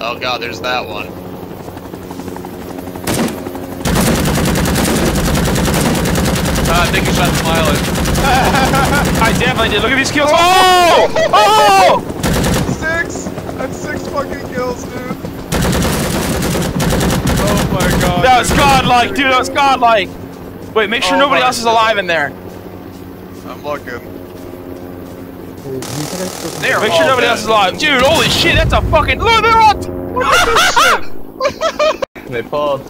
Oh god, there's that one. Uh, I think he shot the pilot. I definitely did. Look at these kills. Oh! Oh! Six! That's six fucking kills, dude. Oh my god. That was godlike, dude. That was godlike. Wait, make sure Oh nobody my else is alive in there. I'm looking. They're Make sure nobody dead. else is alive. Dude, holy shit, that's a fucking. Look, they're all. Look at this shit. They pulled.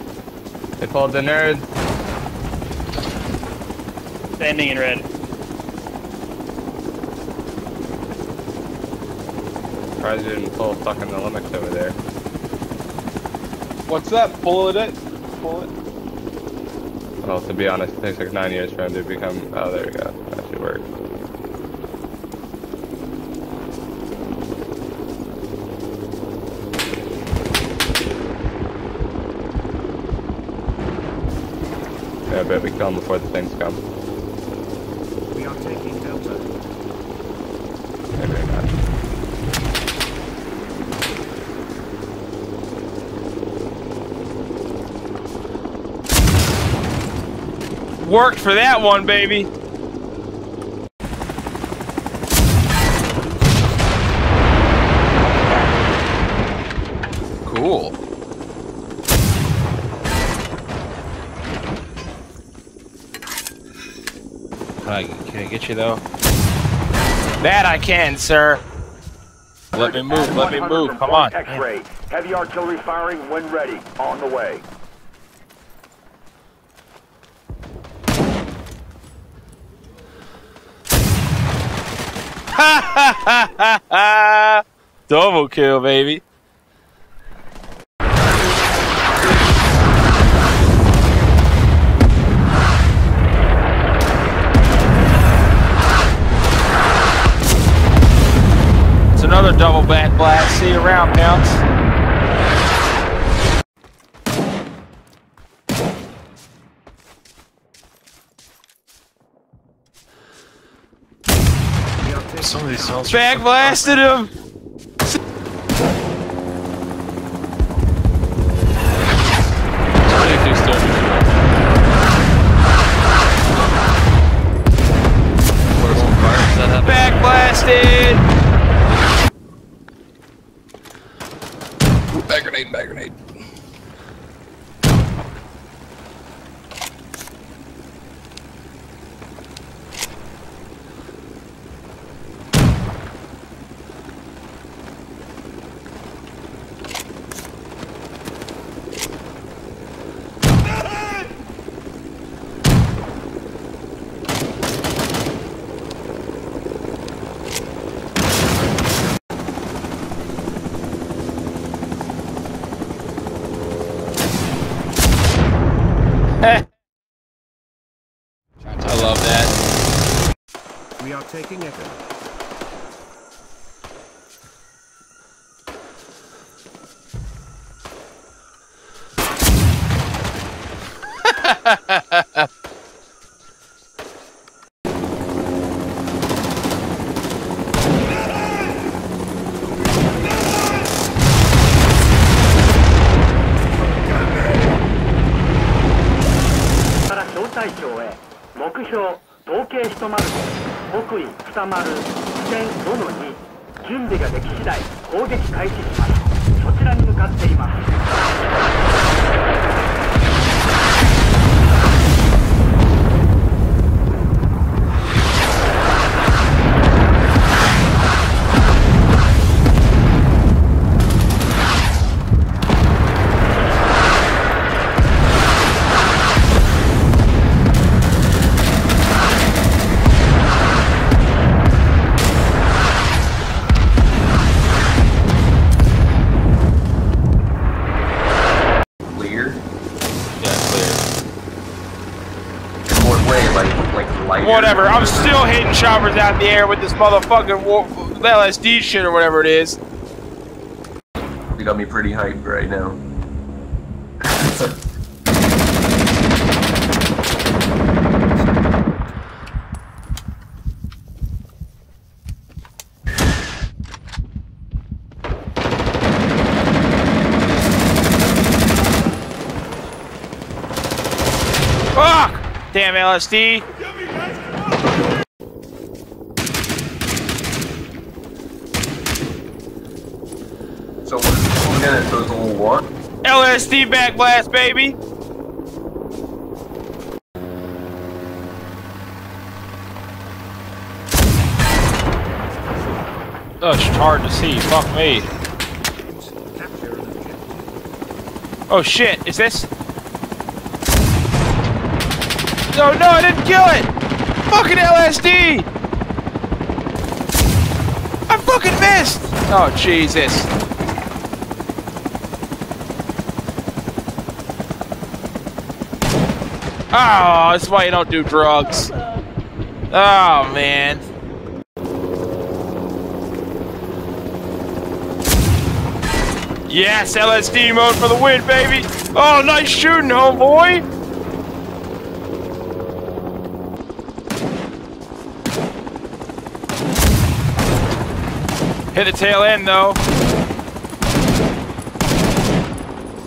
They pulled the nerd. Standing in red. Surprised you didn't pull fucking the Linux over there. What's that? Pull it it? Pull it. Well, to be honest, it takes like nine years for him to become. Oh, there we go. That should work. Yeah, I bet we kill him before the things come. We are taking Delta. Maybe not. Worked for that one, baby. Cool. Can I, get you though? That I can, sir. Let me move. Let me move. Come on. X-ray. Heavy artillery firing when ready. On the way. Double kill, baby. Another double back blast. See you around, Pounce. We are taking Some of these cells. Back blasted him. Back blasted. Bag grenade, bag grenade. I love that. We are taking Echo. か 北緯2丸地点5の2準備ができ次第攻撃開始します。そちらに向かっています。whatever. I'm still hitting choppers out in the air with this motherfucking LSD shit or whatever it is. You got me pretty hyped right now. Fuck! Damn LSD. One little what? LSD backblast, baby. Oh, it's hard to see. Fuck me. Oh shit, is this? No, no, I didn't kill it! Fucking LSD! I fucking missed! Oh, Jesus. Oh, that's why you don't do drugs. Oh, man. Yes, LSD mode for the win, baby! Oh, nice shooting, homeboy! Hit the tail end, though.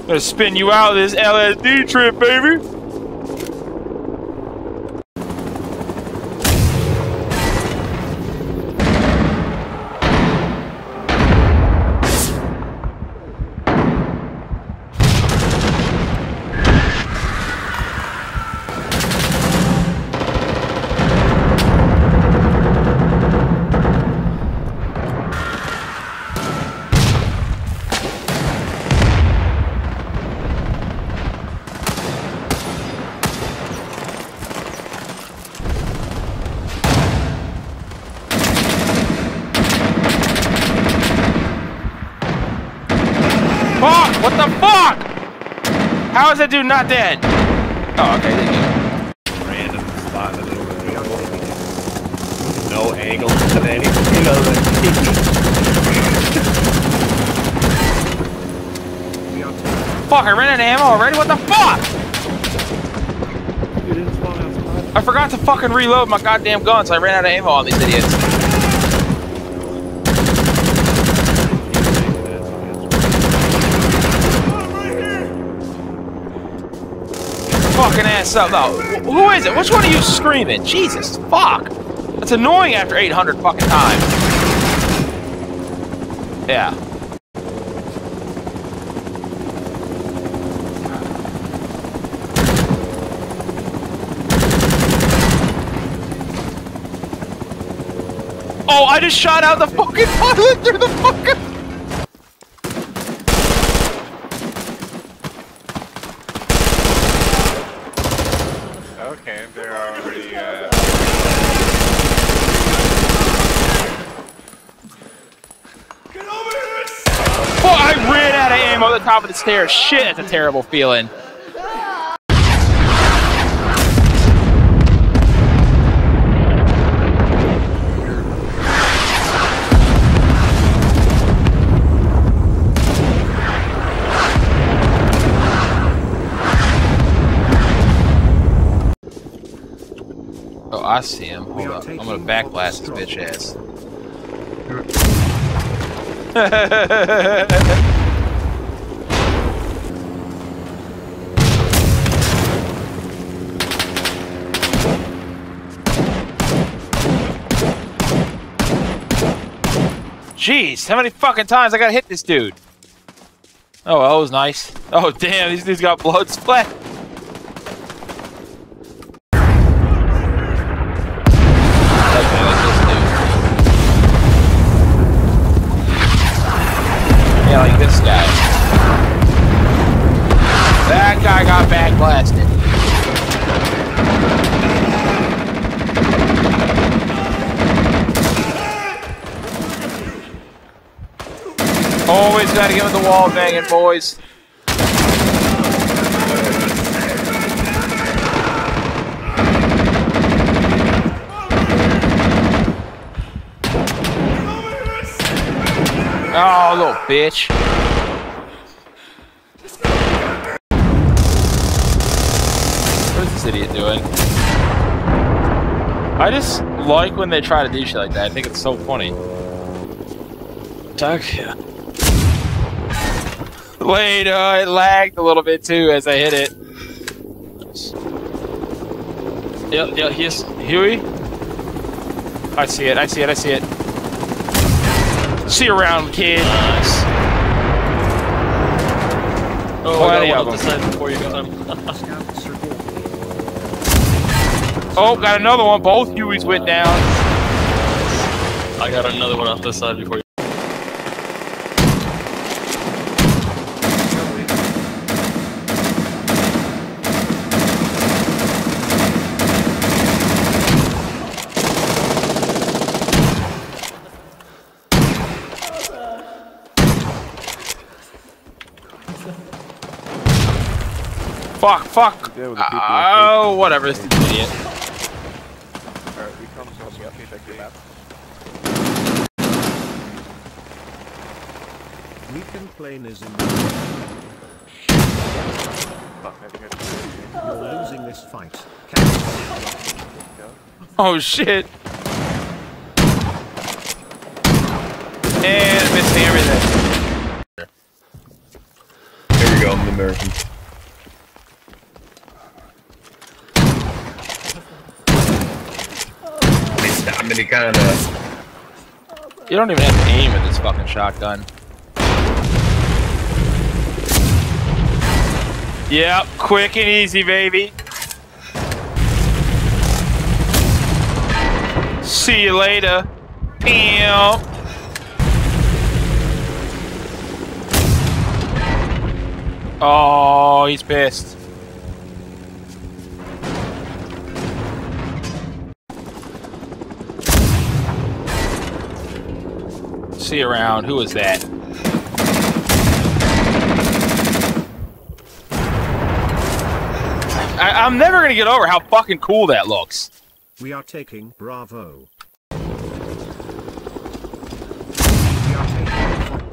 Gonna spin you out of this LSD trip, baby! What the fuck? How is that dude not dead? Oh, okay. Random spot in the middle of the jungle. No angle to anything other than We are taking Fuck, I ran out of ammo already? What the fuck? You didn't spawn outside. I forgot to fucking reload my goddamn gun, so I ran out of ammo on these idiots. Who is it? Which one are you screaming? Jesus, fuck. That's annoying after 800 fucking times. Yeah. Oh, I just shot out the fucking pilot through the fucking. Okay, they're already, uh... Oh, I ran out of ammo at the top of the stairs. Shit, that's a terrible feeling. Oh, I see him. Hold up. I'm gonna backblast this bitch ass. Jeez, how many fucking times I gotta hit this dude? Oh, that was nice. Oh, damn, these dudes got blood splat. Yeah, like this guy. That guy got backblasted. Always gotta get with the wall banging, boys. Oh, little bitch. What is this idiot doing? I just like when they try to do shit like that. I think it's so funny. Doug, yeah. Wait, uh, it lagged a little bit too as I hit it. Yeah, yeah, he is. Huey? I see it, I see it, I see it. See you around, kid. Nice. Oh, I got one the them. before you got him. Oh, got another one. Both Hueys went down. I got another one off this side before you. Fuck, fuck. Yeah, with ah, Oh, whatever. This dude's an idiot. Alright, we come so we can check the map. Recon plane is in. Fuck, I think I You're losing this fight. Oh, shit. And missing everything. Here we go, I'm the American. It's Dominicana. You don't even have to aim at this fucking shotgun. Yep, quick and easy, baby. See you later. Pew. Oh, he's pissed. See you around. Who is that? I, I'm never gonna get over how fucking cool that looks. We are taking Bravo. Are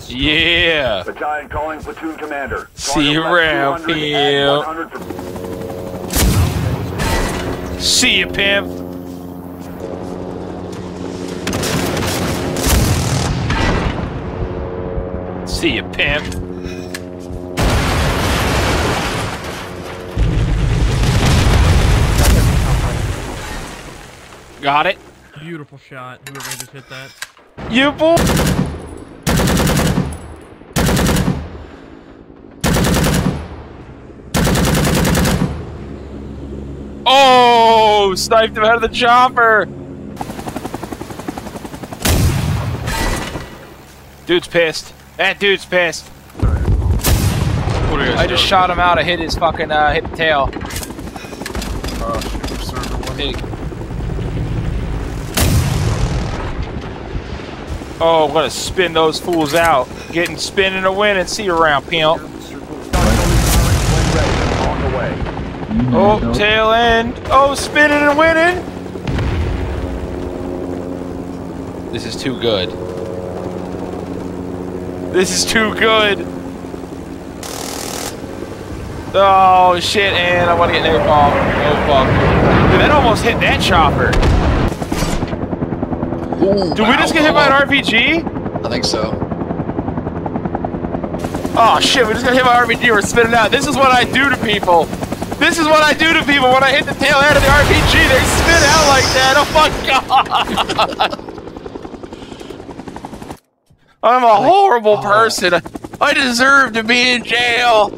taking Yeah. Battalion calling platoon commander. See you around, pimp. See you, pimp. See you, pimp. Got it. Beautiful shot. Whoever just hit that. You boy. Oh, sniped him out of the chopper. Dude's pissed. That dude's pissed. I just shot him out. I hit his fucking, uh, hit the tail. Hey. Oh, I'm gonna spin those fools out. Getting spinning a win and see you around, pimp. Oh, tail end. Oh, spinning and winning. This is too good. This is too good. Oh shit, and I want to get napalm. Oh fuck. Dude, that almost hit that chopper. Did we just get hit by an RPG? I think so. Oh shit, we just got hit by an RPG. We're spinning out. This is what I do to people. This is what I do to people when I hit the tail end of the RPG. They spin out like that. Oh my god. I'm a horrible oh. person. I deserve to be in jail.